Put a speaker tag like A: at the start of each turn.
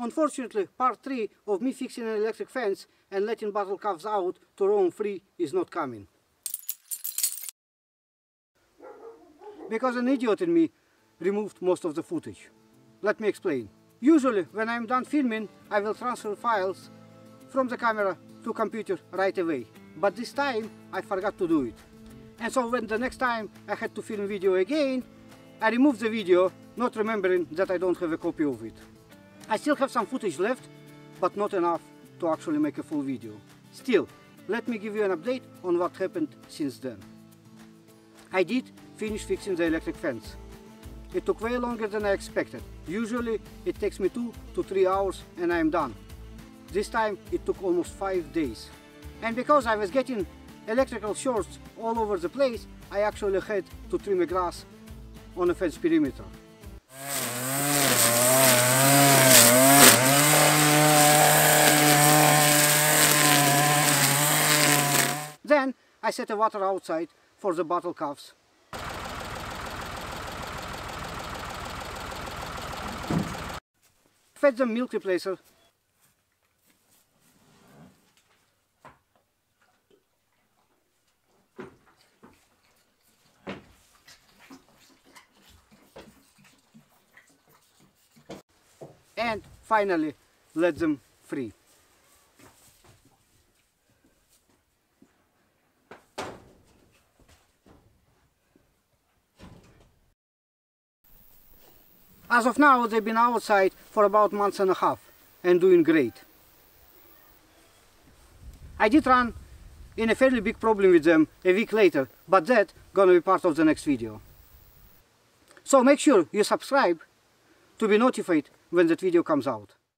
A: Unfortunately, part 3 of me fixing an electric fence and letting bottle calves out to roam free is not coming. Because an idiot in me removed most of the footage. Let me explain. Usually, when I'm done filming, I will transfer files from the camera to computer right away. But this time, I forgot to do it. And so when the next time I had to film video again, I removed the video, not remembering that I don't have a copy of it. I still have some footage left, but not enough to actually make a full video. Still, let me give you an update on what happened since then. I did finish fixing the electric fence. It took way longer than I expected. Usually it takes me two to three hours and I'm done. This time it took almost five days. And because I was getting electrical shorts all over the place, I actually had to trim the grass on the fence perimeter. Then I set the water outside for the bottle calves. Fed them milk replacer and finally let them free. As of now, they've been outside for about months and a half and doing great. I did run in a fairly big problem with them a week later, but that gonna be part of the next video. So make sure you subscribe to be notified when that video comes out.